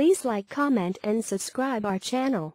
Please like comment and subscribe our channel.